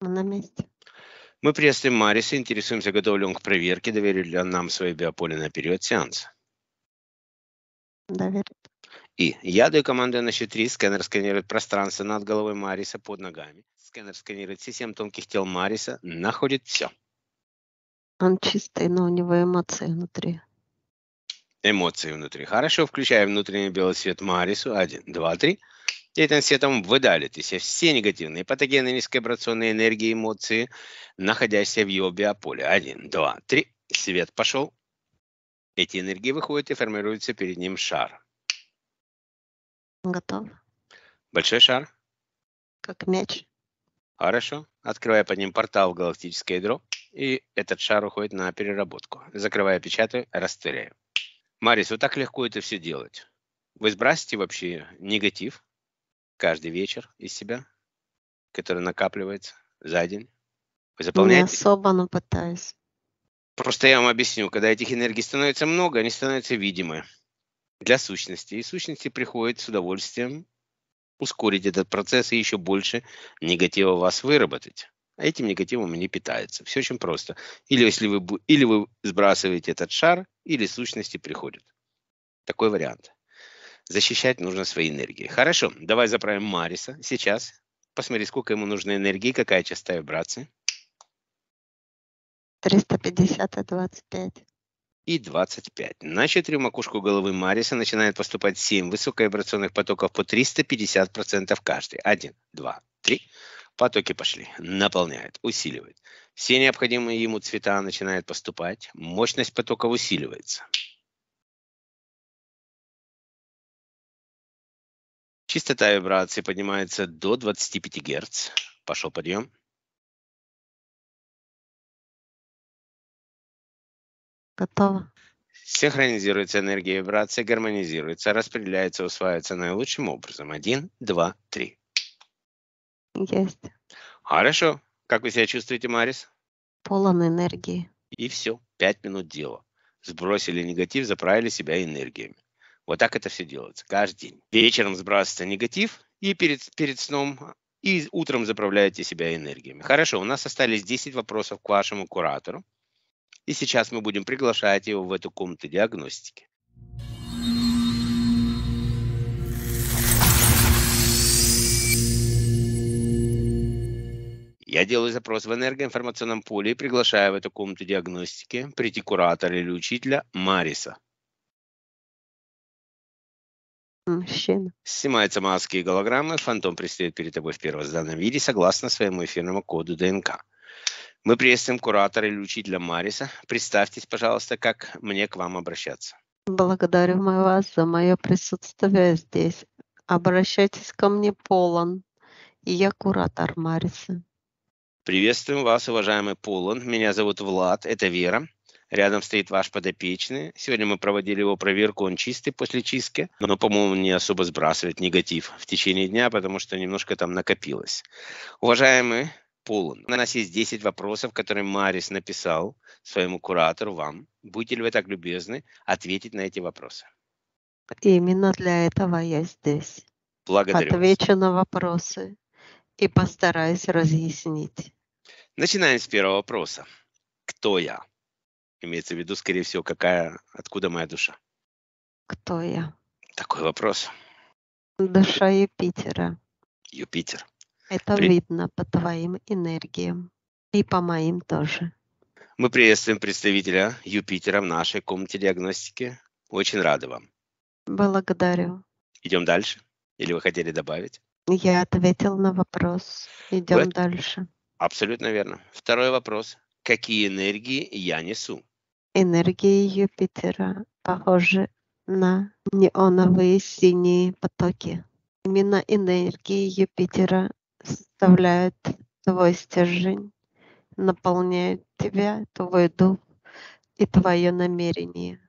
Мы на месте. Мы приветствуем Мариса, интересуемся, готов ли он к проверке, доверит ли он нам свое биополе на период сеанса. Доверит. И я даю команду на счет 3. сканер сканирует пространство над головой Мариса под ногами. Сканер сканирует все семь тонких тел Мариса, находит все. Он чистый, но у него эмоции внутри. Эмоции внутри. Хорошо, включаем внутренний белый свет Марису. Один, два, три. Тетенсетом выдалит из себя все негативные патогены низковибрационной энергии эмоции, находящиеся в его биополе. Один, два, три. Свет пошел. Эти энергии выходят и формируется перед ним шар. Готов. Большой шар. Как мяч. Хорошо. Открывая под ним портал в галактическое ядро, и этот шар уходит на переработку. Закрывая, печатаю, растворяю. Марис, вот так легко это все делать. Вы сбрасите вообще негатив, каждый вечер из себя, который накапливается за день? Вы заполняете? Не особо, но пытаюсь. Просто я вам объясню, когда этих энергий становится много, они становятся видимы для сущности. И сущности приходит с удовольствием ускорить этот процесс и еще больше негатива вас выработать. А этим негативом не питается. Все очень просто. Или, если вы, или вы сбрасываете этот шар, или сущности приходят. Такой вариант. Защищать нужно свои энергии. Хорошо, давай заправим Мариса сейчас. Посмотри, сколько ему нужно энергии, какая частота вибрации. 350 и 25. И 25. На четыре макушку головы Мариса начинает поступать 7 высоковибрационных потоков по 350% каждый. 1, 2, 3. Потоки пошли. Наполняет, усиливает. Все необходимые ему цвета начинают поступать. Мощность потоков усиливается. Частота вибрации поднимается до 25 Гц. Пошел подъем. Готово. Синхронизируется энергия вибрации, гармонизируется, распределяется, усваивается наилучшим образом. Один, два, три. Есть. Хорошо. Как вы себя чувствуете, Марис? Полон энергии. И все. Пять минут дела. Сбросили негатив, заправили себя энергиями. Вот так это все делается. Каждый день. Вечером сбрасывается негатив, и перед, перед сном, и утром заправляете себя энергиями. Хорошо, у нас остались 10 вопросов к вашему куратору. И сейчас мы будем приглашать его в эту комнату диагностики. Я делаю запрос в энергоинформационном поле и приглашаю в эту комнату диагностики прийти куратора или учителя Мариса. Мужчина. Снимаются маски и голограммы, фантом предстает перед тобой в первозданном виде согласно своему эфирному коду ДНК. Мы приветствуем куратора или учителя Мариса. Представьтесь, пожалуйста, как мне к вам обращаться. Благодарю вас за мое присутствие здесь. Обращайтесь ко мне полон. И я куратор Мариса. Приветствуем вас, уважаемый Полон. Меня зовут Влад, это Вера. Рядом стоит ваш подопечный. Сегодня мы проводили его проверку, он чистый после чистки, но, по-моему, не особо сбрасывает негатив в течение дня, потому что немножко там накопилось. Уважаемый Полон, у нас есть 10 вопросов, которые Марис написал своему куратору, вам. Будьте ли вы так любезны ответить на эти вопросы? Именно для этого я здесь. Благодарю. Отвечу на вопросы и постараюсь разъяснить. Начинаем с первого вопроса. Кто я? Имеется в виду, скорее всего, какая, откуда моя душа? Кто я? Такой вопрос. Душа Юпитера. Юпитер. Это При- видно по твоим энергиям. И по моим тоже. Мы приветствуем представителя Юпитера в нашей комнате диагностики. Очень рады вам. Благодарю. Идем дальше? Или вы хотели добавить? Я ответил на вопрос. Идем Вот. дальше. Абсолютно верно. Второй вопрос. Какие энергии я несу? Энергии Юпитера похожи на неоновые синие потоки. Именно энергии Юпитера составляют твой стержень, наполняют тебя, твой дух и твое намерение.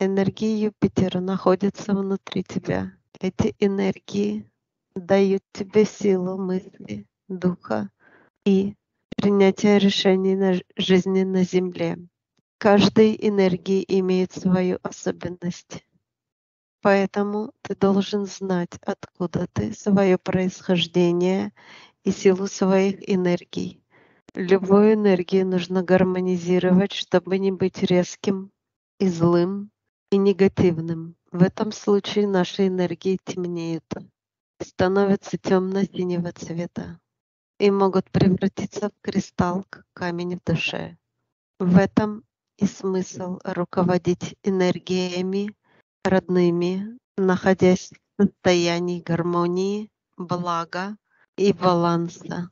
Энергии Юпитера находятся внутри тебя. Эти энергии дают тебе силу мысли, духа и принятия решений на жизни на Земле. Каждой энергии имеет свою особенность. Поэтому ты должен знать, откуда ты, свое происхождение и силу своих энергий. Любую энергию нужно гармонизировать, чтобы не быть резким и злым и негативным. В этом случае наши энергии темнеют, становятся темно-синего цвета и могут превратиться в кристалл, как камень в душе. В этом и смысл руководить энергиями родными, находясь в состоянии гармонии, блага и баланса,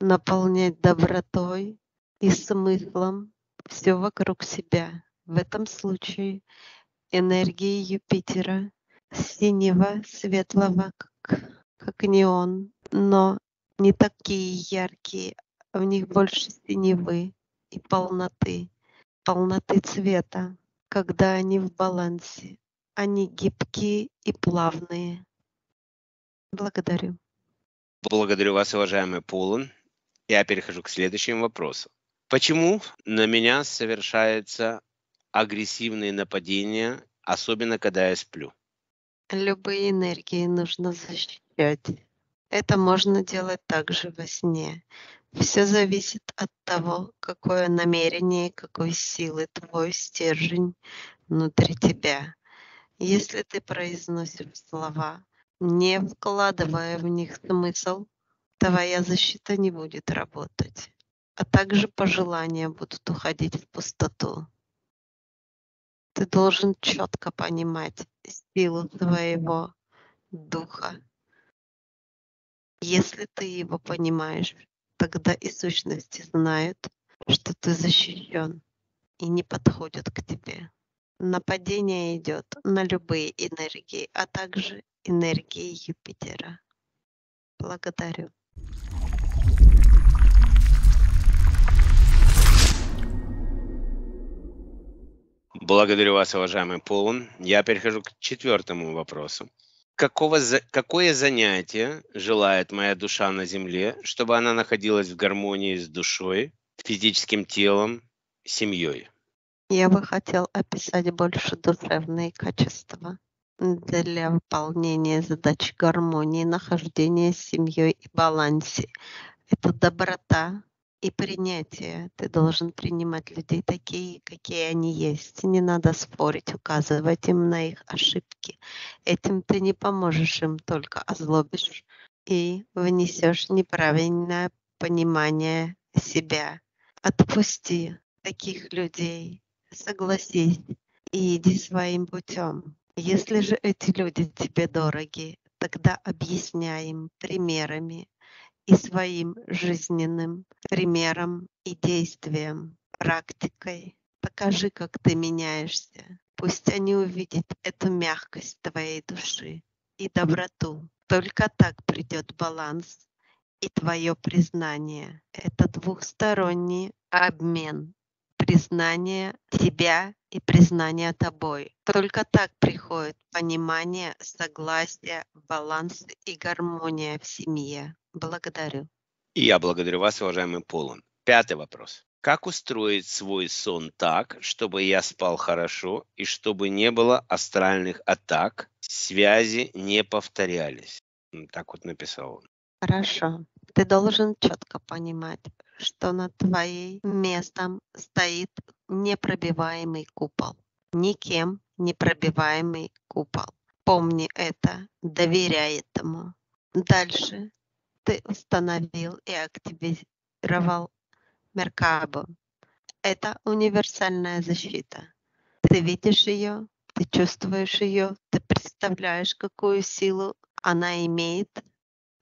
наполнять добротой и смыслом все вокруг себя. В этом случае энергии Юпитера синего, светлого, как, как неон, но не такие яркие, а в них больше синевы и полноты, полноты цвета, когда они в балансе. Они гибкие и плавные. Благодарю. Благодарю вас, уважаемый Полон. Я перехожу к следующему вопросу. Почему на меня совершаются агрессивные нападения, особенно когда я сплю? Любые энергии нужно защищать. Это можно делать также во сне. Все зависит от того, какое намерение, какой силы твой стержень внутри тебя. Если ты произносишь слова, не вкладывая в них смысл, твоя защита не будет работать, а также пожелания будут уходить в пустоту. Ты должен четко понимать силу своего духа. Если ты его понимаешь, тогда и сущности знают, что ты защищен и не подходят к тебе. Нападение идет на любые энергии, а также энергии Юпитера. Благодарю. Благодарю вас, уважаемый Полон. Я перехожу к четвертому вопросу. Какого, какое занятие желает моя душа на Земле, чтобы она находилась в гармонии с душой, физическим телом, семьей? Я бы хотел описать больше душевные качества для выполнения задач гармонии, нахождения с семьей и балансе. Это доброта, и принятие. Ты должен принимать людей такие, какие они есть. Не надо спорить, указывать им на их ошибки. Этим ты не поможешь им, только озлобишь и внесешь неправильное понимание себя. Отпусти таких людей, согласись и иди своим путем. Если же эти люди тебе дороги, тогда объясняй им примерами, и своим жизненным примером и действием, практикой. Покажи, как ты меняешься. Пусть они увидят эту мягкость твоей души и доброту. Только так придет баланс и твое признание. Это двухсторонний обмен. Признание тебя и признание тобой. Только так приходит понимание, согласие, баланс и гармония в семье. Благодарю. И я благодарю вас, уважаемый Полон. Пятый вопрос. Как устроить свой сон так, чтобы я спал хорошо и чтобы не было астральных атак, связи не повторялись? Так вот написал он. Хорошо. Ты должен четко понимать, что над твоим местом стоит непробиваемый купол. Никем непробиваемый купол. Помни это, доверяй этому. Дальше ты установил и активировал Меркабо. Это универсальная защита. Ты видишь ее, ты чувствуешь ее, ты представляешь, какую силу она имеет,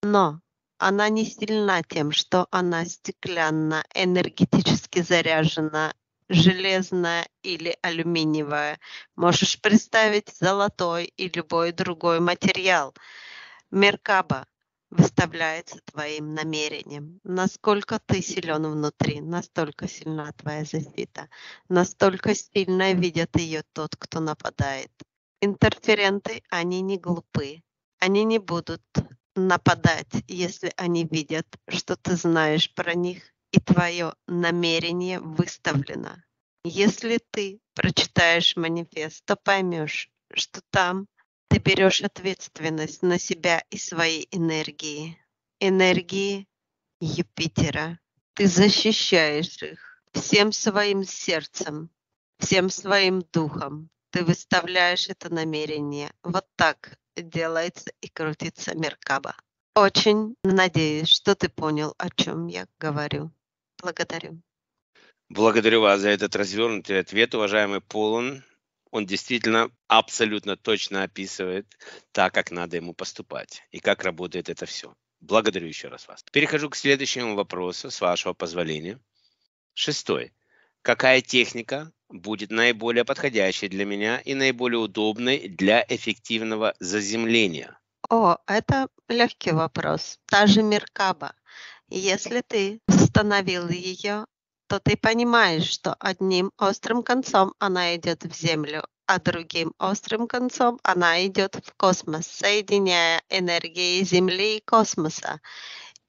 но она не сильна тем, что она стеклянна, энергетически заряжена, железная или алюминиевая. Можешь представить золотой и любой другой материал. Меркаба выставляется твоим намерением. Насколько ты силен внутри, настолько сильна твоя защита, настолько сильно видят ее тот, кто нападает. Интерференты, они не глупы. Они не будут нападать, если они видят, что ты знаешь про них и твое намерение выставлено. Если ты прочитаешь манифест, то поймешь, что там ты берешь ответственность на себя и свои энергии. Энергии Юпитера. ты защищаешь их всем своим сердцем, всем своим духом. Ты выставляешь это намерение. Вот так делается и крутится Меркаба. Очень надеюсь, что ты понял, о чем я говорю. Благодарю. Благодарю вас за этот развернутый ответ, уважаемый Полон. Он действительно абсолютно точно описывает так, как надо ему поступать и как работает это все. Благодарю еще раз вас. Перехожу к следующему вопросу, с вашего позволения. Шестой. Какая техника будет наиболее подходящей для меня и наиболее удобной для эффективного заземления? О, это легкий вопрос. Та же Меркаба. Если ты установил ее, то ты понимаешь, что одним острым концом она идет в Землю, а другим острым концом она идет в космос, соединяя энергии Земли и космоса.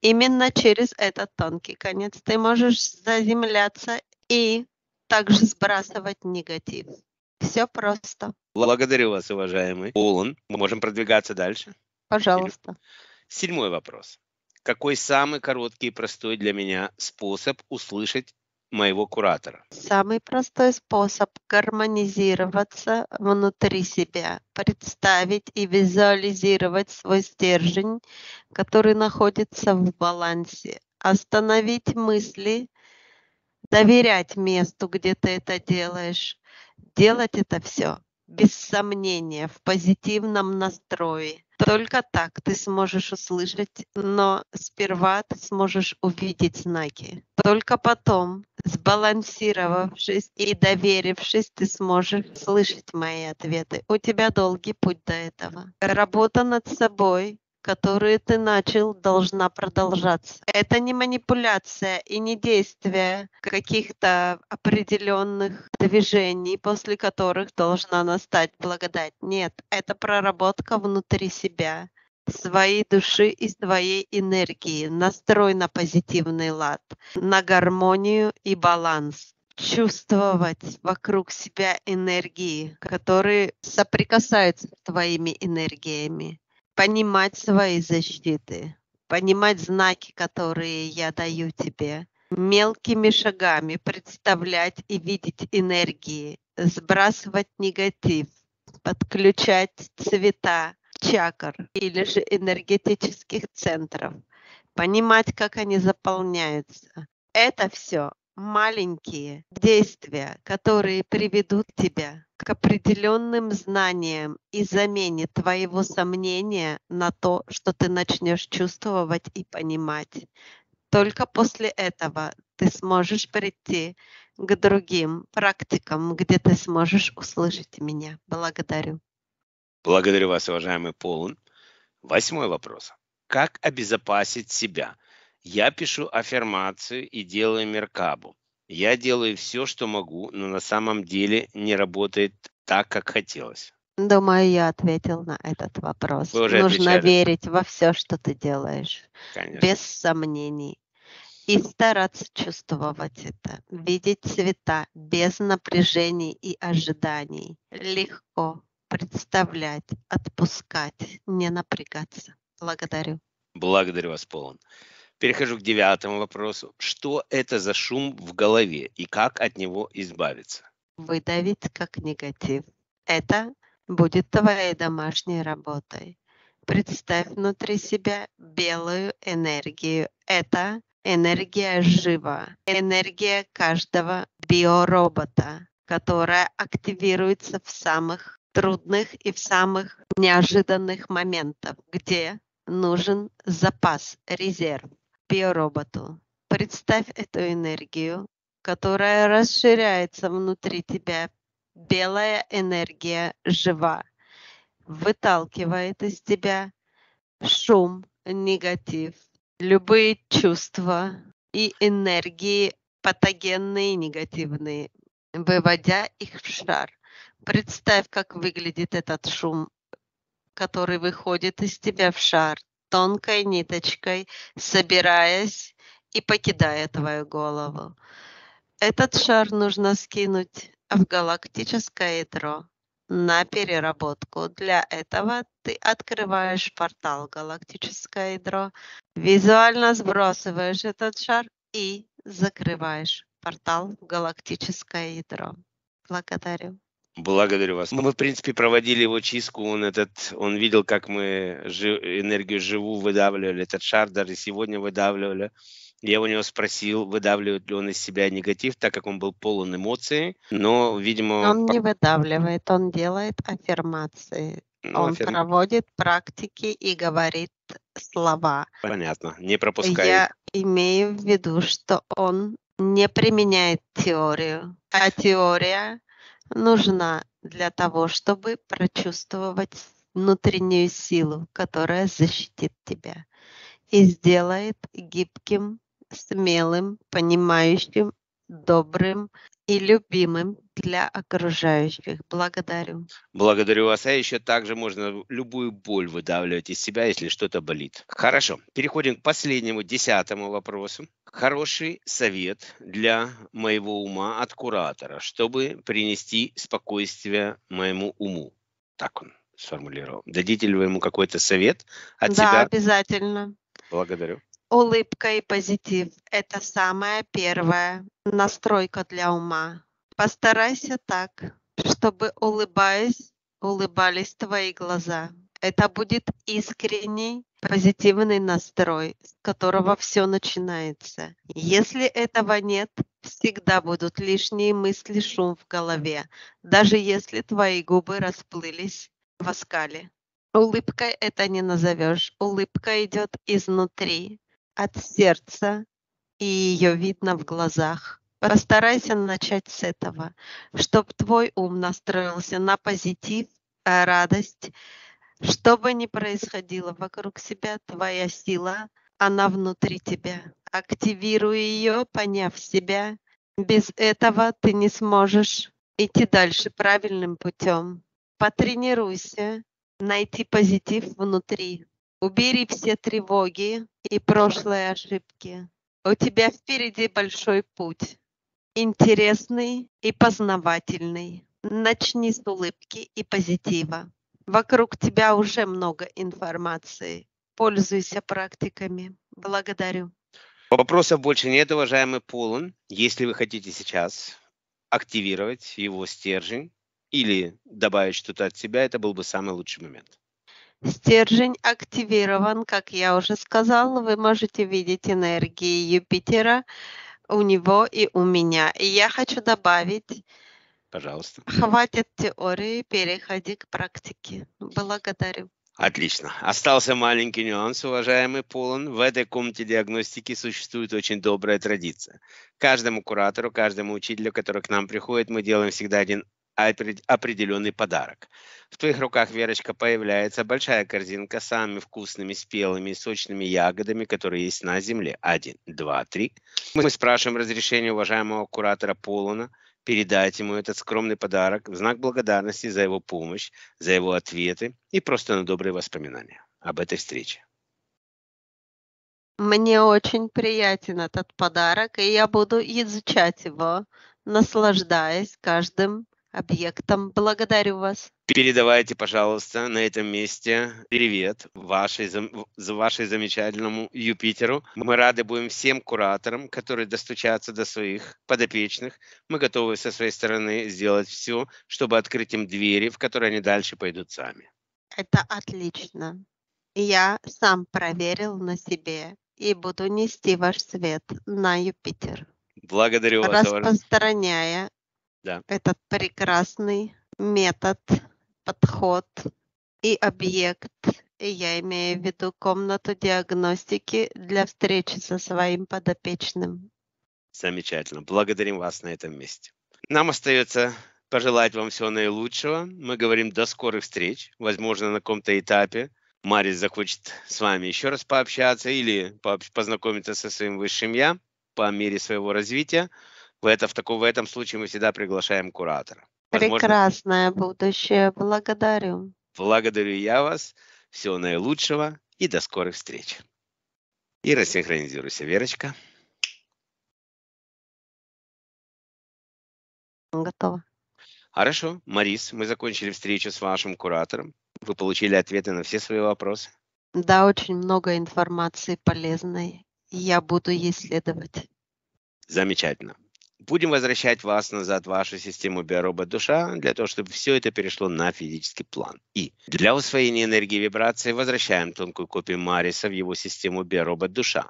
Именно через этот тонкий конец ты можешь заземляться и также сбрасывать негатив. Все просто. Благодарю вас, уважаемый Олан. Мы можем продвигаться дальше? Пожалуйста. Седьмой вопрос. Какой самый короткий и простой для меня способ услышать моего куратора? Самый простой способ гармонизироваться внутри себя, представить и визуализировать свой стержень, который находится в балансе, остановить мысли, доверять месту, где ты это делаешь, делать это все без сомнения, в позитивном настрое. Только так ты сможешь услышать, но сперва ты сможешь увидеть знаки. Только потом, сбалансировавшись и доверившись, ты сможешь слышать мои ответы. У тебя долгий путь до этого. Работа над собой которую ты начал, должна продолжаться. Это не манипуляция и не действие каких-то определенных движений, после которых должна настать благодать. Нет, это проработка внутри себя своей души и своей энергии, настрой на позитивный лад, на гармонию и баланс чувствовать вокруг себя энергии, которые соприкасаются с твоими энергиями понимать свои защиты, понимать знаки, которые я даю тебе, мелкими шагами представлять и видеть энергии, сбрасывать негатив, подключать цвета чакр или же энергетических центров, понимать, как они заполняются. Это все маленькие действия, которые приведут тебя к определенным знаниям и замене твоего сомнения на то, что ты начнешь чувствовать и понимать. Только после этого ты сможешь прийти к другим практикам, где ты сможешь услышать меня. Благодарю. Благодарю вас, уважаемый Полун. Восьмой вопрос. Как обезопасить себя – я пишу аффирмацию и делаю меркабу. Я делаю все, что могу, но на самом деле не работает так, как хотелось. Думаю, я ответил на этот вопрос. Нужно отвечали. верить во все, что ты делаешь, Конечно. без сомнений. И стараться чувствовать это, видеть цвета без напряжений и ожиданий. Легко представлять, отпускать, не напрягаться. Благодарю. Благодарю вас, Полон. Перехожу к девятому вопросу. Что это за шум в голове и как от него избавиться? Выдавить как негатив. Это будет твоей домашней работой. Представь внутри себя белую энергию. Это энергия жива, энергия каждого биоробота, которая активируется в самых трудных и в самых неожиданных моментах, где нужен запас, резерв биороботу. Представь эту энергию, которая расширяется внутри тебя. Белая энергия жива, выталкивает из тебя шум, негатив, любые чувства и энергии патогенные и негативные, выводя их в шар. Представь, как выглядит этот шум, который выходит из тебя в шар тонкой ниточкой, собираясь и покидая твою голову. Этот шар нужно скинуть в галактическое ядро на переработку. Для этого ты открываешь портал галактическое ядро, визуально сбрасываешь этот шар и закрываешь портал галактическое ядро. Благодарю. Благодарю вас. Мы, в принципе, проводили его чистку. Он, этот, он видел, как мы жи- энергию живу выдавливали, этот шар даже сегодня выдавливали. Я у него спросил, выдавливает ли он из себя негатив, так как он был полон эмоций. Но, видимо... Он не выдавливает, он делает аффирмации. ну, Он аффирм- проводит практики и говорит слова. Понятно. Не пропускай. Я имею в виду, что он не применяет теорию, а теория нужна для того, чтобы прочувствовать внутреннюю силу, которая защитит тебя и сделает гибким, смелым, понимающим, добрым и любимым для окружающих. Благодарю. Благодарю вас. А еще также можно любую боль выдавливать из себя, если что-то болит. Хорошо. Переходим к последнему, десятому вопросу. Хороший совет для моего ума от куратора, чтобы принести спокойствие моему уму. Так он сформулировал. Дадите ли вы ему какой-то совет от да, себя? обязательно. Благодарю. Улыбка и позитив – это самая первая настройка для ума. Постарайся так, чтобы, улыбаясь, улыбались твои глаза. Это будет искренний, позитивный настрой, с которого все начинается. Если этого нет, всегда будут лишние мысли, шум в голове, даже если твои губы расплылись в оскале. Улыбкой это не назовешь. Улыбка идет изнутри, от сердца, и ее видно в глазах. Постарайся начать с этого, чтобы твой ум настроился на позитив, а радость. Что бы ни происходило вокруг себя, твоя сила, она внутри тебя. Активируй ее, поняв себя. Без этого ты не сможешь идти дальше правильным путем. Потренируйся найти позитив внутри. Убери все тревоги и прошлые ошибки. У тебя впереди большой путь. Интересный и познавательный. Начни с улыбки и позитива. Вокруг тебя уже много информации. Пользуйся практиками. Благодарю. Вопросов больше нет, уважаемый Полон. Если вы хотите сейчас активировать его стержень или добавить что-то от себя, это был бы самый лучший момент. Стержень активирован, как я уже сказала. Вы можете видеть энергии Юпитера у него и у меня. И я хочу добавить, Пожалуйста. хватит теории, переходи к практике. Благодарю. Отлично. Остался маленький нюанс, уважаемый Полон. В этой комнате диагностики существует очень добрая традиция. Каждому куратору, каждому учителю, который к нам приходит, мы делаем всегда один определенный подарок. В твоих руках, Верочка, появляется большая корзинка с самыми вкусными, спелыми, и сочными ягодами, которые есть на земле. Один, два, три. Мы спрашиваем разрешения уважаемого куратора Полона передать ему этот скромный подарок в знак благодарности за его помощь, за его ответы и просто на добрые воспоминания об этой встрече. Мне очень приятен этот подарок, и я буду изучать его, наслаждаясь каждым объектом. Благодарю вас. Передавайте, пожалуйста, на этом месте привет вашей, за вашей замечательному Юпитеру. Мы рады будем всем кураторам, которые достучатся до своих подопечных. Мы готовы со своей стороны сделать все, чтобы открыть им двери, в которые они дальше пойдут сами. Это отлично. Я сам проверил на себе и буду нести ваш свет на Юпитер, Благодарю вас. распространяя Да. этот прекрасный метод, подход и объект. И я имею в виду комнату диагностики для встречи со своим подопечным. Замечательно. Благодарим вас на этом месте. Нам остается пожелать вам всего наилучшего. Мы говорим до скорых встреч. Возможно, на каком-то этапе Марис захочет с вами еще раз пообщаться или познакомиться со своим высшим я по мере своего развития. В, это, в, таком, в этом случае мы всегда приглашаем куратора. Возможно, Прекрасное будущее. Благодарю. благодарю я вас. Всего наилучшего и до скорых встреч. И рассинхронизируйся, Верочка. Готово. Хорошо, Марис, мы закончили встречу с вашим куратором. Вы получили ответы на все свои вопросы. Да, очень много информации полезной. Я буду ей следовать. Замечательно. Будем возвращать вас назад в вашу систему биоробот-душа для того, чтобы все это перешло на физический план. И для усвоения энергии вибрации возвращаем тонкую копию Мариса в его систему биоробот-душа.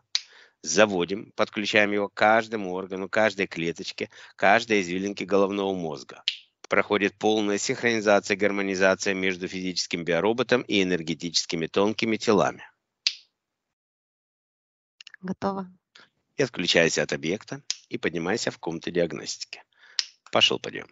Заводим, подключаем его к каждому органу, каждой клеточке, каждой извилинке головного мозга. Проходит полная синхронизация, гармонизация между физическим биороботом и энергетическими тонкими телами. Готово. И отключайся от объекта и поднимайся в комнату диагностики. Пошел подъем.